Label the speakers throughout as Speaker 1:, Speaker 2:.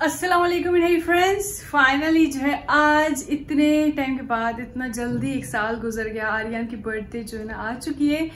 Speaker 1: अस्सलाम वालेकुम मेरे फ्रेंड्स फाइनली जो है, आज इतने टाइम के बाद, इतना जल्दी एक साल गुजर गया। आर्यन की बर्थडे जो है ना, आ चुकी है।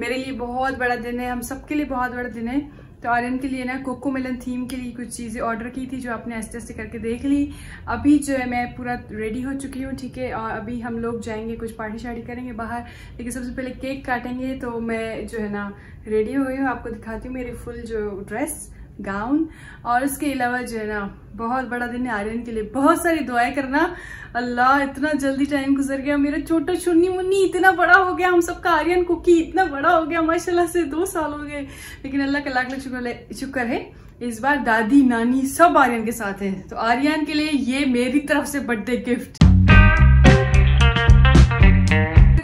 Speaker 1: मेरे लिए बहुत बड़ा दिन है। हम सबके लिए बहुत बड़ा दिन है। तो आर्यन के लिए ना कोको मिलन थीम के लिए कुछ चीज़ें ऑर्डर की थी, जो आपने आस्ते आस्ते करके देख ली। अभी जो है, मैं पूरा रेडी हो चुकी हूँ, ठीक है? और अभी हम लोग जाएँगे, कुछ पार्टी शार्टी करेंगे बाहर। लेकिन सबसे पहले केक काटेंगे तो मैं जो है ना रेडी हो गई हूँ। आपको दिखाती हूँ मेरी फुल जो ड्रेस गाउन। और उसके अलावा जो है ना, बहुत बड़ा दिन है आर्यन के लिए। बहुत सारी दुआएँ करना। अल्लाह, इतना जल्दी टाइम गुजर गया। मेरा छोटा चुन्नी मुन्नी इतना बड़ा हो गया। हम सबका आर्यन कुकी इतना बड़ा हो गया। माशाल्लाह से दो साल हो गए। लेकिन अल्लाह का लाख लाख शुक्र शुक्र है। इस बार दादी, नानी सब आर्यन के साथ हैं। तो आर्यन के लिए ये मेरी तरफ़ से बर्थडे गिफ्ट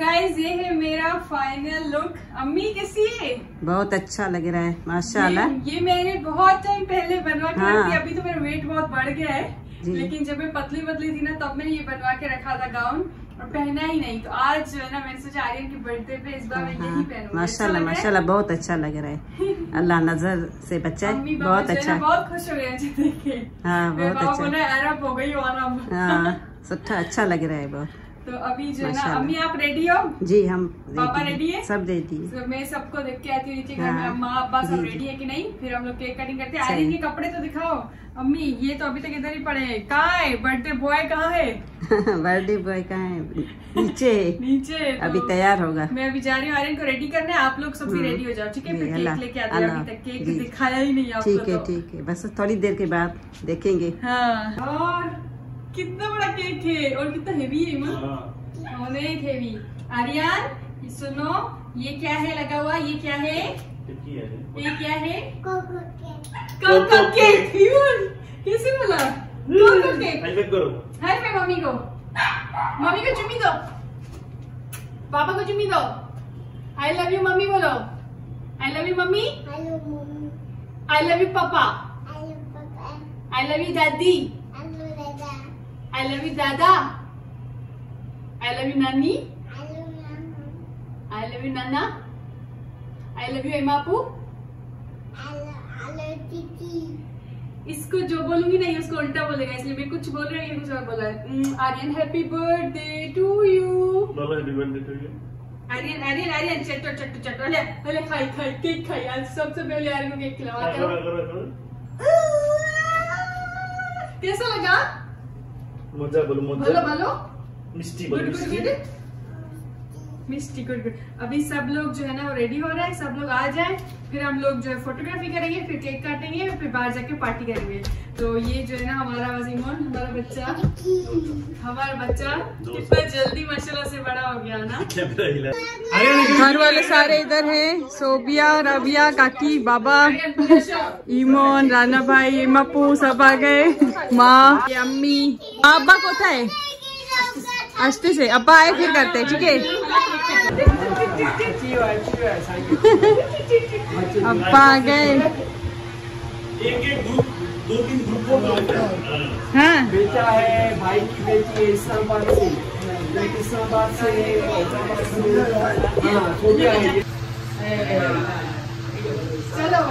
Speaker 1: गाइस ये है मेरा फाइनल लुक अम्मी कैसी है?
Speaker 2: बहुत अच्छा लग रहा है माशाल्लाह।
Speaker 1: ये, ये मैंने बहुत टाइम पहले बनवा के
Speaker 2: हाँ।
Speaker 1: रखी अभी तो मेरा वेट बहुत बढ़ गया है। लेकिन जब मैं पतली पतली थी ना तब मैंने ये बनवा के रखा था गाउन और पहना ही नहीं। तो आज जो है ना मैंने सोचा आर्यन की बर्थडे पे इस बार मैं यही
Speaker 2: हाँ,
Speaker 1: पहनूँगी।
Speaker 2: माशाल्लाह
Speaker 1: अच्छा है?
Speaker 2: माशाल्लाह बहुत अच्छा लग रहा है। अल्लाह नज़र से बचाए
Speaker 1: अम्मी बाबा
Speaker 2: बहुत अच्छा।
Speaker 1: बहुत खुश हो गया
Speaker 2: हाँ बहुत अच्छा।
Speaker 1: अरब हो गई और
Speaker 2: हाँ अच्छा लग रहा है बहुत।
Speaker 1: तो अभी जो है ना अम्मी आप रेडी हो?
Speaker 2: जी हम
Speaker 1: पापा रेडी है?
Speaker 2: सब रेडी है।
Speaker 1: तो मैं सबको देख के आती हूँ में
Speaker 2: हाँ,
Speaker 1: अम्मा अब्बा सब। रेडी है कि नहीं? फिर हम लोग केक कटिंग करते हैं। आर्यन के कपड़े तो दिखाओ। अम्मी ये तो अभी तक इधर ही पड़े हैं। कहाँ है? बर्थडे बॉय कहाँ है?
Speaker 2: बर्थडे बॉय कहाँ है? नीचे
Speaker 1: नीचे तो
Speaker 2: अभी तैयार होगा।
Speaker 1: मैं अभी जा रही हूँ आर्यन को रेडी करने। आप लोग सब भी
Speaker 2: हम्म,
Speaker 1: रेडी हो जाओ ठीक है? फिर केक लेके आते हैं अभी तक। केक दिखाया ही नहीं
Speaker 2: ठीक है
Speaker 1: तो।
Speaker 2: ठीक है। बस थोड़ी देर के बाद देखेंगे।
Speaker 1: हाँ। और कितना बड़ा केक है और कितना हेवी है माँ अनेक हेवी आर्यन सुनो ये क्या है लगा हुआ? ये क्या है? ये क्या है? कोको केक कैसे बोला? कोको केक हाय पे मम्मी को। मम्मी को चुम्मी दो। पापा को चुम्मी दो। आई लव यू मम्मी बोलो। I love you mummy I love you papa I love you दादी आई लव यू दादा आई लव यू नानी आई love you Nana I love you एमापू इसको जो बोलूँगी नहीं उसको उल्टा बोलेगा इसलिए मैं कुछ बोल रही हूँ कुछ और बोला Aryan happy birthday to you Aryan Aryan Aryan चट्टो चट्टो चट्टो अरे अरे खाई खाई केक खाई आज सबसे पहले आर्यन को केक खिलावा कैसा लगा?
Speaker 3: मजा बोलो
Speaker 1: बोलो
Speaker 3: मजा
Speaker 1: बोलो
Speaker 3: मिस्टी
Speaker 1: गुड
Speaker 3: बोलो
Speaker 1: गुड
Speaker 3: मिस्टी
Speaker 1: गुड गुड। अभी सब लोग जो है ना वो रेडी हो रहे हैं सब लोग आ जाए फिर हम लोग जो है फोटोग्राफी करेंगे फिर केक काटेंगे फिर बाहर जाके पार्टी करेंगे। तो ये जो है ना हमारा वजीमोन हमारा बच्चा हमारा बच्चा कितना जल्दी माशाल्लाह से बड़ा हो गया ना। घर वाले सारे इधर हैं सोबिया रबिया काकी बाबा इमोन राना भाई इमापू सब आ गए माँ अम्मी। अब्बा कोথায় आस्ते से। अब आए फिर करते हैं ठीक है? अब्बा आ गए।
Speaker 3: दो तीन ग्रुपों
Speaker 1: हाँ।
Speaker 4: बेचा है भाई की बेटी है इस्लामाबाद से। इस्लामाबाद से हाँ, हो गया है।
Speaker 1: चलो।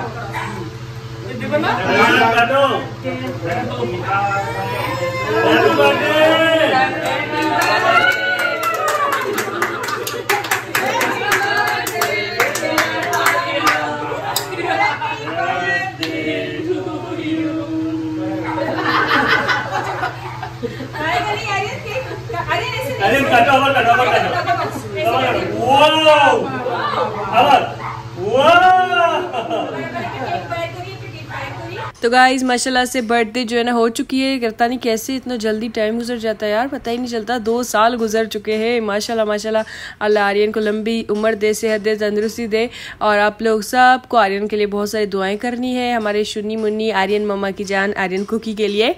Speaker 1: तो गाइज़ माशाल्लाह से बर्थडे जो है ना हो चुकी है। करता नहीं कैसे इतना जल्दी टाइम गुजर जाता है यार, पता ही नहीं चलता। दो साल गुजर चुके हैं। माशाल्लाह माशाल्लाह। अल्लाह आर्यन को लंबी उम्र दे, सेहत दे, तंदरुस्ती दे। और आप लोग सबको आर्यन के लिए बहुत सारी दुआएँ करनी है। हमारे शुन्नी मुन्नी आर्यन मामा की जान, आर्यन कुकी के लिए।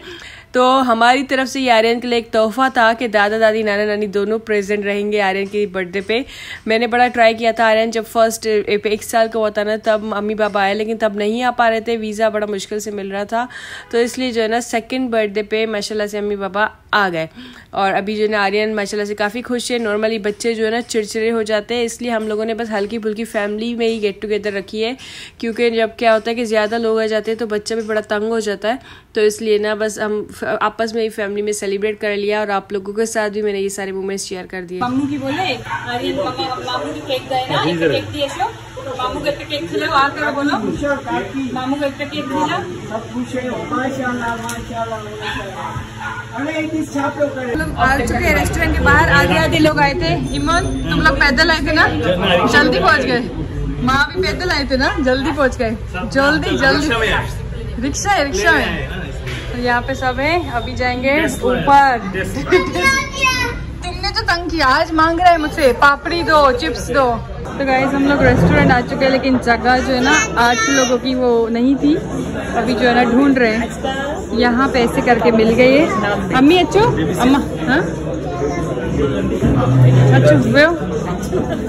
Speaker 1: तो हमारी तरफ़ से ये आर्यन के लिए एक तोहफा था कि दादा, दादी, नाना, नानी दोनों प्रेजेंट रहेंगे आर्यन के बर्थडे पे। मैंने बड़ा ट्राई किया था आर्यन जब फ़र्स्ट एक साल का हुआ था ना, तब मम्मी पापा आए, लेकिन तब नहीं आ पा रहे थे। वीज़ा बड़ा मुश्किल से मिल रहा था। तो इसलिए जो है ना सेकेंड बर्थडे पे माशाला से मम्मी पापा
Speaker 5: आ गए। और अभी जो है आर्यन माशाल्लाह से काफ़ी खुश है। नॉर्मली बच्चे जो है ना चिड़चिड़े हो जाते हैं इसलिए हम लोगों ने बस हल्की फुल्की फैमिली में ही गेट टुगेदर रखी है। क्योंकि जब क्या होता है कि ज़्यादा लोग आ जाते हैं तो बच्चा भी बड़ा तंग हो जाता है। तो इसलिए ना बस हम आपस में ही फैमिली में सेलिब्रेट कर लिया और आप लोगों के साथ भी मैंने ये सारे मोमेंट्स शेयर कर दिए।
Speaker 1: मामू की बोले आर्यन मामू केक गए ना करो बोलो। मामू का केक
Speaker 4: सब खुश है माशाल्लाह माशाल्लाह माशाल्लाह
Speaker 1: लोग आ चुके हैं रेस्टोरेंट के बाहर। आधे आधे लोग आए थे। इमन तुम लोग पैदल आए थे ना? जल्दी पहुँच गए। माँ भी पैदल आए थे ना? जल्दी पहुँच गए। जल्दी जल्दी। रिक्शा है रिक्शा में और यहाँ पे सब है। अभी जाएँगे ऊपर। तुमने जो तंग किया। आज मांग रहा है मुझसे। पापड़ी दो चिप्स दो। तो गाइस हम लोग रेस्टोरेंट आ चुके हैं, लेकिन जगह जो है ना, आठ लोगों की वो नहीं थी। अभी जो है ना, ढूंढ रहे हैं। यहाँ पे ऐसे करके मिल गई है अम्मी अच्छो अम्मा हाँ? अच्छो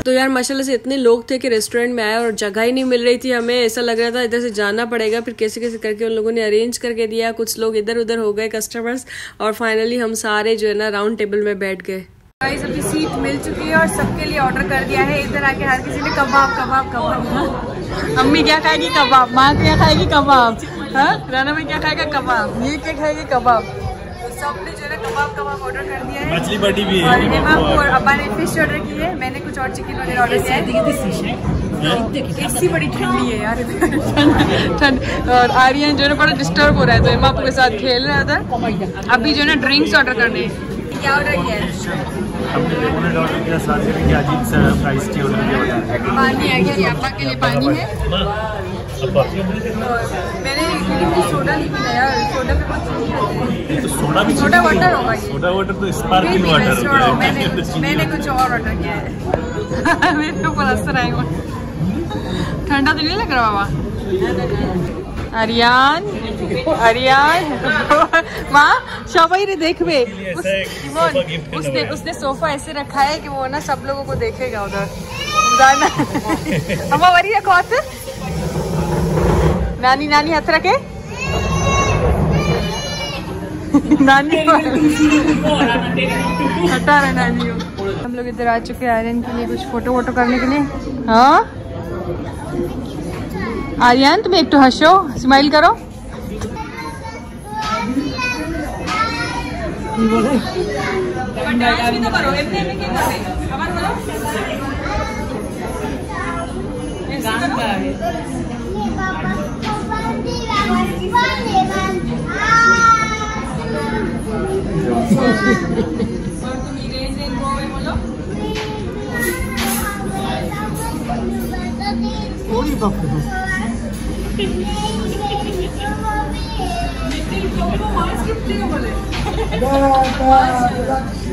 Speaker 5: तो यार, माशाल्लाह से इतने लोग थे कि रेस्टोरेंट में आए और जगह ही नहीं मिल रही थी हमें। ऐसा लग रहा था इधर से जाना पड़ेगा, फिर कैसे कैसे करके उन लोगों ने अरेंज करके दिया। कुछ लोग इधर उधर हो गए कस्टमर्स और फाइनली हम सारे जो है ना राउंड टेबल में बैठ गए।
Speaker 1: गाइस अभी सीट मिल चुकी है और सबके लिए ऑर्डर कर दिया है। इधर आके हर किसी ने कबाब कबाब कबाब। हाँ? अम्मी क्या खाएगी? कबाब। माँ क्या खाएगी? कबाब। हाँ? राना में क्या खाएगा? कबाब। ये क्या खाएगी? कबाब। तो सबने जो है कबाब कबाब ऑर्डर कर दिया है।
Speaker 3: मछली बटी भी है।
Speaker 1: और अब्बा ने फ़िश ऑर्डर की है। मैंने कुछ और चिकन वगैरह ऑर्डर किया है। ऐसी बड़ी ठंडी है यार। ठंड। और आर्यन जो है बड़ा डिस्टर्ब हो रहा है तो इमाम के साथ खेल रहा था। अभी जो है ना ड्रिंक्स ऑर्डर करने हैं। क्या ऑर्डर किया है?
Speaker 3: हमने ऑर्डर किया साथ में क्या अजीब सा प्राइस टी ऑर्डर किया
Speaker 1: पानी है क्या? अब्बा के लिए पानी है? मैंने सोडा नहीं पीना यार सोडा पे बहुत चीनी है।
Speaker 3: तो सोडा भी
Speaker 1: सोडा वाटर होगा ये।
Speaker 3: सोडा वाटर तो स्पार्कलिंग वाटर
Speaker 1: मैंने
Speaker 3: है।
Speaker 1: मैंने कुछ और ऑर्डर किया है। मेरे ऊपर असर आएगा। ठंडा तो नहीं लग रहा बाबा? আরিয়ান আরিয়ান মা সবাই রে দেখবে उस- इमोन, उसने उसने सोफा ऐसे रखा है कि वो ना सब लोगों को देखेगा उधर जाना अम्मा वरी रखो हाथ नानी नानी हाथ रखे नानी हटा रहा नानी को हम लोग इधर आ चुके हैं आर्यन के लिए कुछ फोटो वोटो करने के लिए हाँ आर्यन तुम एक तो हंसो स्माइल करो।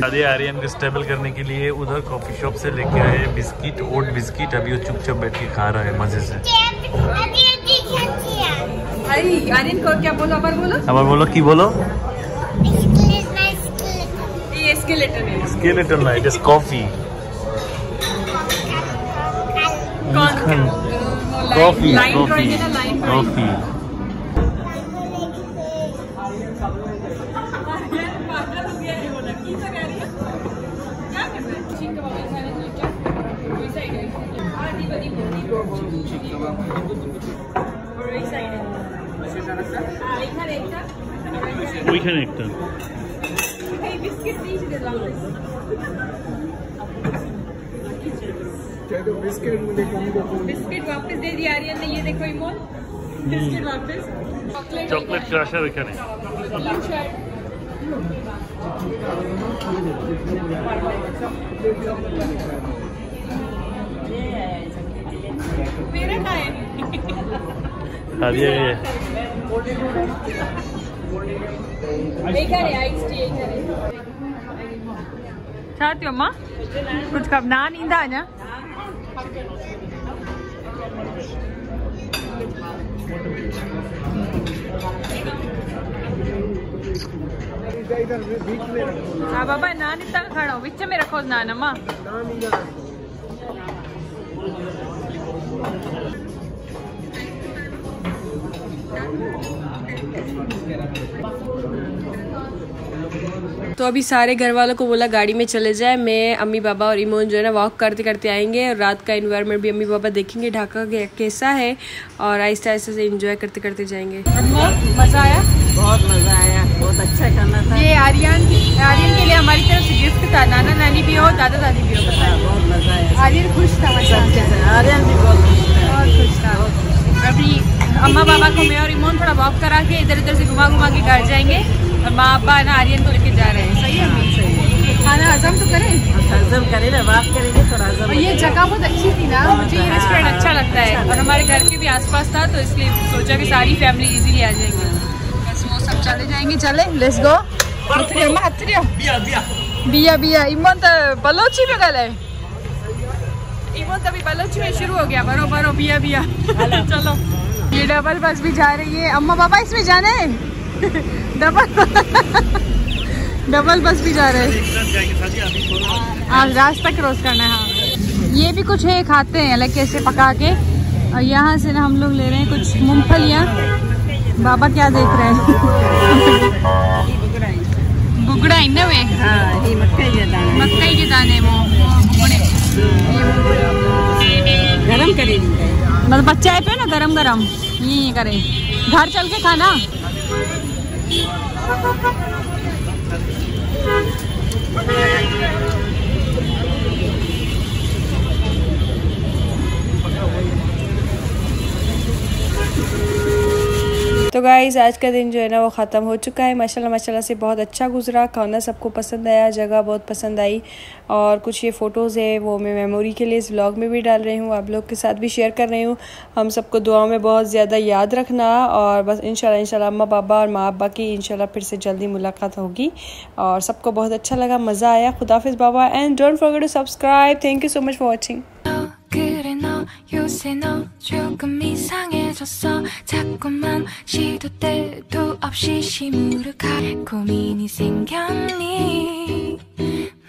Speaker 3: शादी आर्यन को स्टेबल करने के लिए उधर कॉफ़ी शॉप से लेके आए बिस्किट ओट बिस्किट। अभी वो चुपचाप बैठ के खा रहा है मज़े से।
Speaker 1: आर्यन को क्या बोलो? अबर बोलो।
Speaker 3: अब बोलो की बोलो? Skeleton light is coffee coffee
Speaker 1: line
Speaker 3: coffee
Speaker 1: drawing है ना
Speaker 4: line drawing coffee biscuit
Speaker 1: biscuit वापस दे दिया आर्यन ने ये देखो इमोल। hmm. चॉकलेट क्रशर नहीं। है हाँ, कब ना
Speaker 4: ईंदा अञा
Speaker 1: हाँ बाबा नान इतना हो। बीच में रखो नान अम्मा
Speaker 4: इधर
Speaker 5: तो अभी सारे घर वालों को बोला गाड़ी में चले जाए। मैं अम्मी बाबा और इमोन जो है ना वॉक करते करते आएँगे और रात का इन्वायरमेंट भी अम्मी बाबा देखेंगे ढाका कैसा है और आहिस्ता आहिस्ता से इंजॉय करते करते जाएँगे।
Speaker 1: मज़ा आया।
Speaker 2: बहुत मज़ा आया बहुत अच्छा खाना था।
Speaker 1: ये आर्यन आर्यन के लिए हमारी तरफ़ से गिफ्ट था। नाना नानी भी हो दादा दादी भी हो
Speaker 2: हाँ, बहुत मज़ा आया।
Speaker 1: आर्यन खुश था
Speaker 2: आर्यन भी बहुत खुश था।
Speaker 1: बहुत खुश था। अभी अम्मा बाबा को मैं और इमोन थोड़ा वॉक करा के इधर उधर से घुमा घुमा के घर जाएँगे। माँ अब्बा ना आर्यन को लेके जा रहे हैं। सही है
Speaker 2: हाँ, सही है।
Speaker 1: खाना हजम तो करें।
Speaker 2: हजम करे ना बात करेंगे थोड़ा हजम
Speaker 1: और ये जगह बहुत अच्छी थी ना। मुझे ये रेस्टोरेंट अच्छा लगता है। और हमारे घर के भी आसपास था तो इसलिए सोचा कि सारी फैमिली इजीली आ जाएँगे। बस वो सब चले जाएँगे चले लेट्स गो बिया बिया। इमन तो बलोची में गए इमन तो अभी बलोची में शुरू हो गया। बरो बरो बिया बिया। चलो। ये डबल बस भी जा रही है। अम्मा पापा इसमें जाना है? डबल डबल बस भी जा रहे हैं। हाँ रास्ता क्रॉस करना है हाँ। ये भी कुछ है खाते हैं अलग कैसे पका के। और यहाँ से ना हम लोग ले रहे हैं कुछ मूंगफलियाँ। बाबा क्या देख रहे हैं? बुगड़ा
Speaker 2: है ना वे?
Speaker 1: मकई के दाने वो
Speaker 2: गरम करेगी।
Speaker 1: मतलब बच्चा है पे ना गरम गरम ये करे। घर चल के खाना? Thank you.
Speaker 5: तो गाइज़ आज का दिन जो है ना वो ख़त्म हो चुका है। माशाल्लाह माशाल्लाह से बहुत अच्छा गुजरा। खाना सबको पसंद आया, जगह बहुत पसंद आई। और कुछ ये फ़ोटोज़ है, वो मैं मेमोरी के लिए इस ब्लॉग में भी डाल रही हूँ। आप लोग के साथ भी शेयर कर रही हूँ। हम सबको दुआ में बहुत ज़्यादा याद रखना। और बस इन शाला अम्मा, पापा और माँ बाबा की इन फिर से जल्दी मुलाकात होगी। और सबको बहुत अच्छा लगा, मज़ा आया। खुदाफिज़ बाबा। And don't forget to subscribe thank you so
Speaker 6: much for watching 요새 너 조금 이상해졌어. 자꾸만 시도 때도 없이 시무룩한 고민이 생겼니?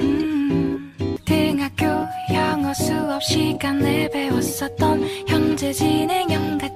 Speaker 6: 음, 등학교 영어 수업 시간에 배웠었던 현재 진행형 같은